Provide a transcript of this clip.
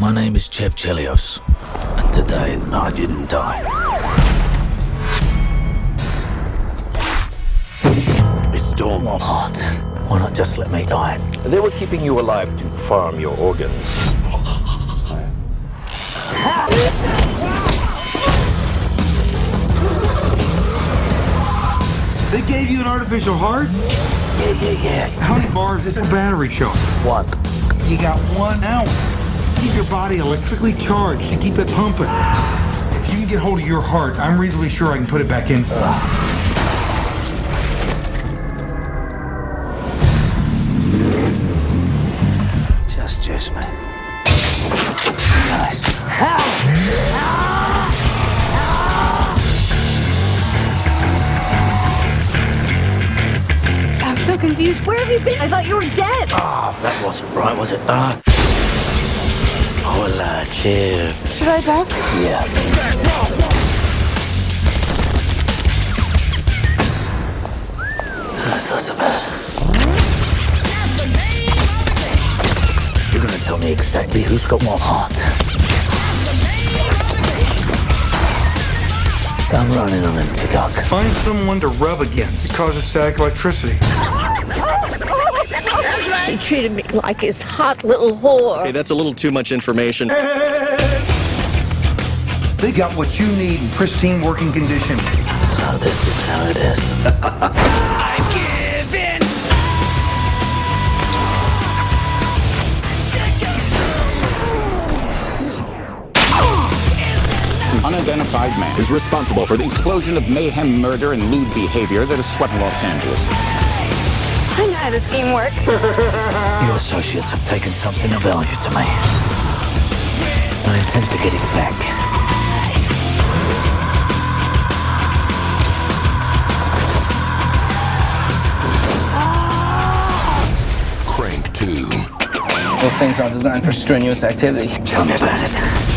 My name is Chev Chelios, and today I didn't die. Restore my heart. Why not just let me die? They were keeping you alive to farm your organs. They gave you an artificial heart? Yeah, yeah, yeah. How many bars is this battery show? One. You got one ounce. Keep your body electrically charged to keep it pumping. If you can get hold of your heart, I'm reasonably sure I can put it back in. Just juice me. Nice. I'm so confused. Where have you been? I thought you were dead. Ah, that wasn't right, was it? Ah. Hola, Chev. Should I duck? Yeah. That's not so bad. You're gonna tell me exactly who's got more heart. I'm running on empty Doc. Find someone to rub against. It causes static electricity. He treated me like his hot little whore. Okay, that's a little too much information. They got what you need in pristine working condition. So this is how it is. I give it. An unidentified man is responsible for the explosion of mayhem, murder, and lewd behavior that has swept Los Angeles. I know how this game works. Your associates have taken something of value to me. I intend to get it back. Crank 2. Those things are designed for strenuous activity. Tell me about it.